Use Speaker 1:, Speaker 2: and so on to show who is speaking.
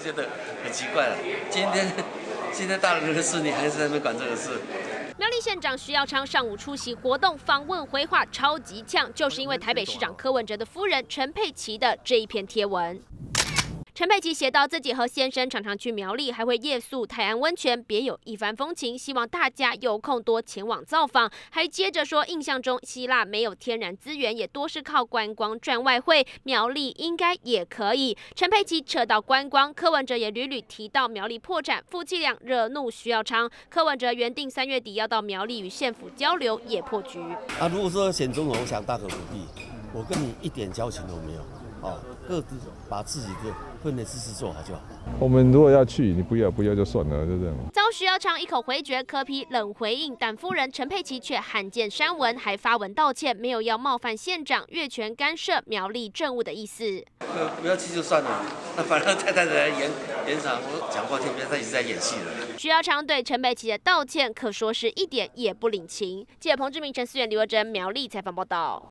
Speaker 1: 觉得很奇怪了，今天 今天大人的事，你还是在那边管这个事。
Speaker 2: 苗栗县长徐耀昌上午出席活动，访问回话超级呛，就是因为台北市长柯文哲的夫人陈佩琪的这一篇贴文。陈佩琪写道，自己和先生常常去苗栗，还会夜宿泰安温泉，别有一番风情。希望大家有空多前往造访。还接着说，印象中希腊没有天然资源，也多是靠观光赚外汇，苗栗应该也可以。陈佩琪扯到观光，柯文哲也屡屡提到苗栗破产，夫妻俩惹怒徐耀昌。柯文哲原定三月底要到苗栗与县府交流，也破局。
Speaker 3: 啊，如果说选总统，我想大可不必，我跟你一点交情都没有。哦，各自把自己的分内之事做好就好。
Speaker 4: 我们如果要去，你不要不要就算了，就这样。
Speaker 2: 遭徐耀昌一口回绝，柯批冷回应，但夫人陈佩琪却罕见删文，还发文道歉，没有要冒犯县长越权干涉苗栗政务的意思。
Speaker 1: 呃，不要去就算了，那反正太太来演演场，我讲话听不见，他一直在演戏了。
Speaker 2: 徐耀昌对陈佩琪的道歉可说是一点也不领情。记者彭志明、陈思远、刘若珍苗栗采访报道。